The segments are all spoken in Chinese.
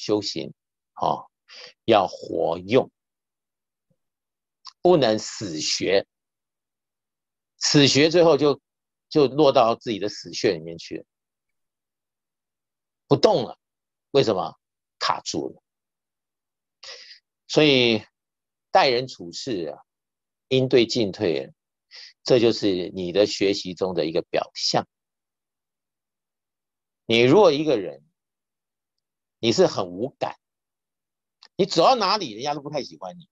修行，哦，要活用，不能死学，死学最后就就落到自己的死穴里面去，不动了，为什么？卡住了。所以待人处事啊，应对进退，这就是你的学习中的一个表象。你如果一个人，你是很无感，你走到哪里人家都不太喜欢你，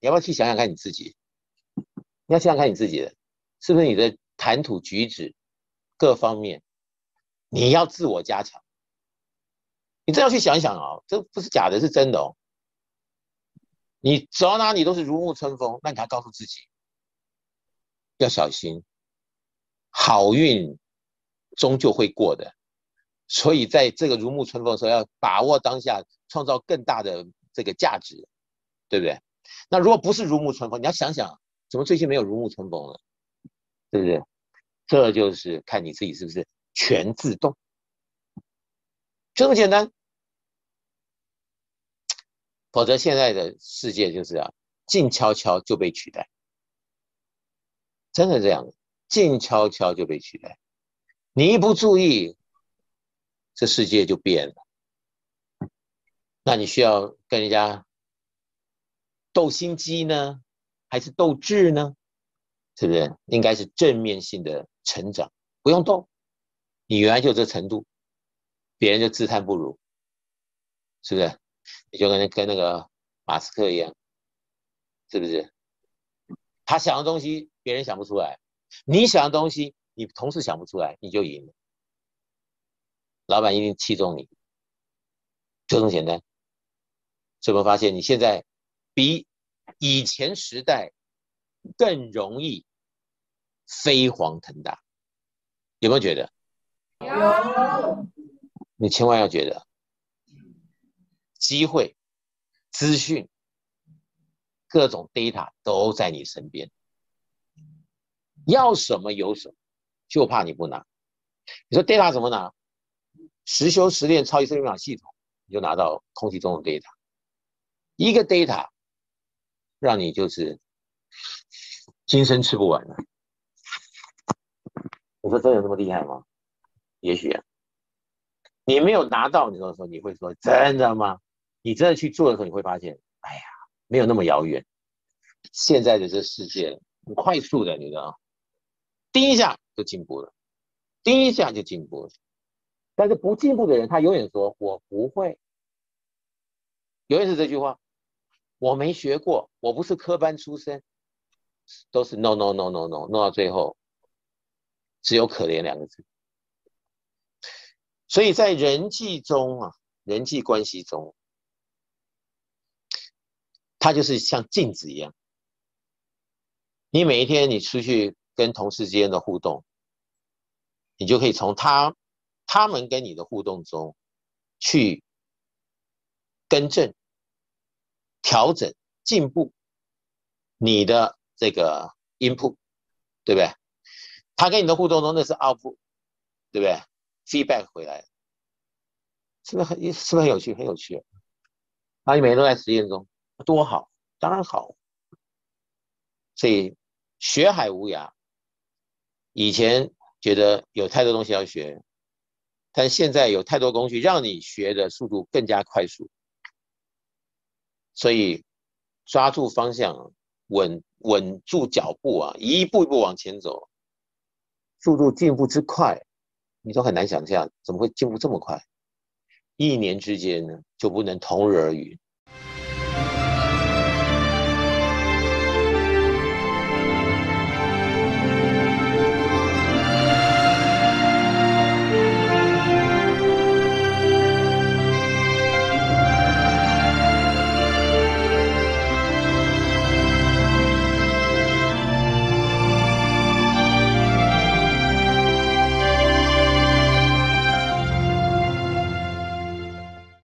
你要不要去想想看你自己？你要想想看你自己的，是不是你的谈吐举止各方面，你要自我加强。你真要去想一想啊，这不是假的，是真的哦。你走到哪里都是如沐春风，那你要告诉自己要小心，好运终究会过的。所以在这个如沐春风的时候，要把握当下，创造更大的这个价值，对不对？那如果不是如沐春风，你要想想，怎么最近没有如沐春风了，对不对？这就是看你自己是不是全自动，就这么简单。否则，现在的世界就是啊，静悄悄就被取代，真的这样，静悄悄就被取代。你一不注意，这世界就变了。那你需要跟人家斗心机呢，还是斗智呢？是不是？应该是正面性的成长，不用斗。你原来就这程度，别人就自叹不如，是不是？你就跟跟那个马斯克一样，是不是？他想的东西别人想不出来，你想的东西你同事想不出来，你就赢了。老板一定器重你，就这么简单。有没有发现你现在比以前时代更容易飞黄腾达？有没有觉得？有。你千万要觉得。机会、资讯、各种 data 都在你身边，要什么有什么，就怕你不拿。你说 data 怎么拿？实修实练超级生命码系统，你就拿到空气中的 data。一个 data 让你就是今生吃不完了。你说真有这么厉害吗？也许啊，你没有拿到，你说说你会说真的吗？你真的去做的时候，你会发现，哎呀，没有那么遥远。现在的这世界很快速的，你知道，第一下就进步了，第一下就进步了。但是不进步的人，他永远说我不会，永远是这句话，我没学过，我不是科班出身，都是 no no no no no，弄到最后只有可怜两个字。所以在人际中啊，人际关系中。它就是像镜子一样，你每一天你出去跟同事之间的互动，你就可以从他他们跟你的互动中去更正、调整、进步你的这个 input，对不对？他跟你的互动中那是 output，对不对？feedback 回来，是不是很是不是很有趣？很有趣，啊，你每天都在实验中。多好，当然好。所以学海无涯。以前觉得有太多东西要学，但现在有太多工具让你学的速度更加快速。所以抓住方向，稳稳住脚步啊，一步一步往前走，速度进步之快，你都很难想象，怎么会进步这么快？一年之间呢，就不能同日而语。